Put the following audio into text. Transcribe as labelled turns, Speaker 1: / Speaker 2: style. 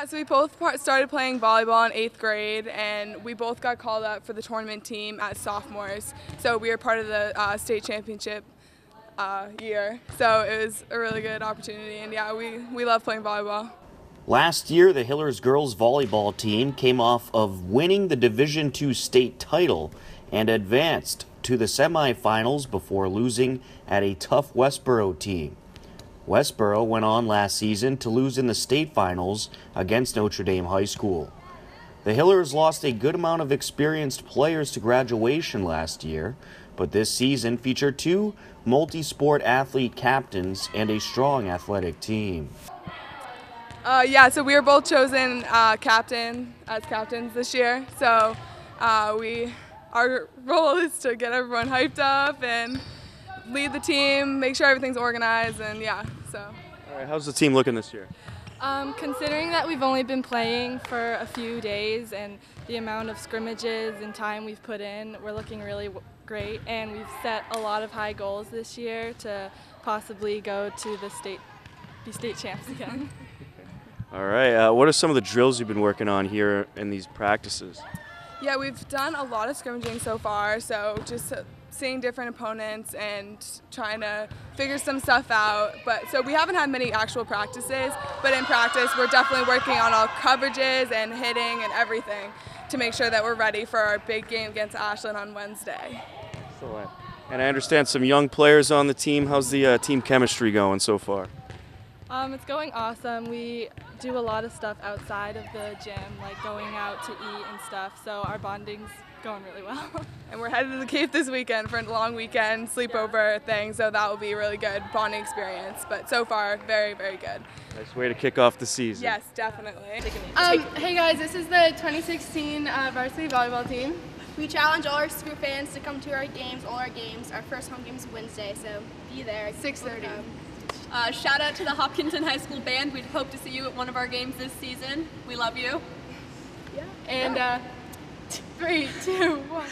Speaker 1: Yeah, so we both started playing volleyball in eighth grade, and we both got called up for the tournament team as sophomores. So we were part of the uh, state championship uh, year. So it was a really good opportunity, and yeah, we, we love playing volleyball.
Speaker 2: Last year, the Hillers girls volleyball team came off of winning the Division II state title and advanced to the semifinals before losing at a tough Westboro team. Westboro went on last season to lose in the state finals against Notre Dame High School. The Hillers lost a good amount of experienced players to graduation last year, but this season featured two multi sport athlete captains and a strong athletic team.
Speaker 1: Uh, yeah, so we were both chosen uh, captain as captains this year. So uh, we, our role is to get everyone hyped up and lead the team, make sure everything's organized, and yeah. So.
Speaker 3: All right, how's the team looking this year?
Speaker 4: Um, considering that we've only been playing for a few days and the amount of scrimmages and time we've put in, we're looking really w- great. And we've set a lot of high goals this year to possibly go to the state, be state champs again.
Speaker 3: All right, uh, what are some of the drills you've been working on here in these practices?
Speaker 1: Yeah, we've done a lot of scrimmaging so far, so just seeing different opponents and trying to figure some stuff out. But so we haven't had many actual practices, but in practice we're definitely working on all coverages and hitting and everything to make sure that we're ready for our big game against Ashland on Wednesday.
Speaker 3: Excellent. And I understand some young players on the team. How's the uh, team chemistry going so far?
Speaker 4: Um, it's going awesome. We do a lot of stuff outside of the gym, like going out to eat and stuff. So our bonding's going really well.
Speaker 1: And we're headed to the Cape this weekend for a long weekend sleepover thing, so that will be a really good bonding experience. But so far, very, very good.
Speaker 3: Nice way to kick off the season.
Speaker 1: Yes, definitely.
Speaker 5: Um, hey guys, this is the 2016 uh, varsity volleyball team. We challenge all our super fans to come to our games, all our games. Our first home game is Wednesday, so be there. 6:30.
Speaker 6: Uh, shout out to the Hopkinton High School band. We'd hope to see you at one of our games this season. We love you. Yeah.
Speaker 5: And uh, three, two, one.